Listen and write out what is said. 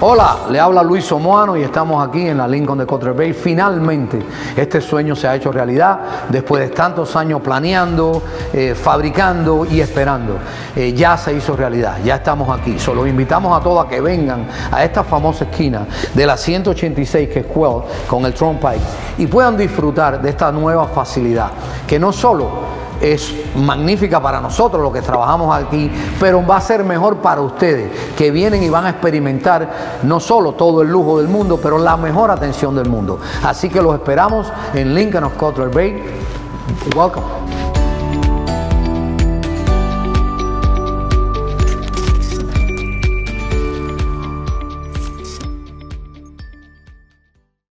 Hola, le habla Luis Somoano y estamos aquí en la Lincoln de Cutler Bay. Finalmente, este sueño se ha hecho realidad después de tantos años planeando, eh, fabricando y esperando. Eh, ya se hizo realidad, ya estamos aquí. Solo invitamos a todos a que vengan a esta famosa esquina de la 186 que es con el Trump Pike y puedan disfrutar de esta nueva facilidad que no solo es magnífica para nosotros los que trabajamos aquí, pero va a ser mejor para ustedes que vienen y van a experimentar no solo todo el lujo del mundo, pero la mejor atención del mundo. Así que los esperamos en Lincoln of Cutler Bay. Welcome.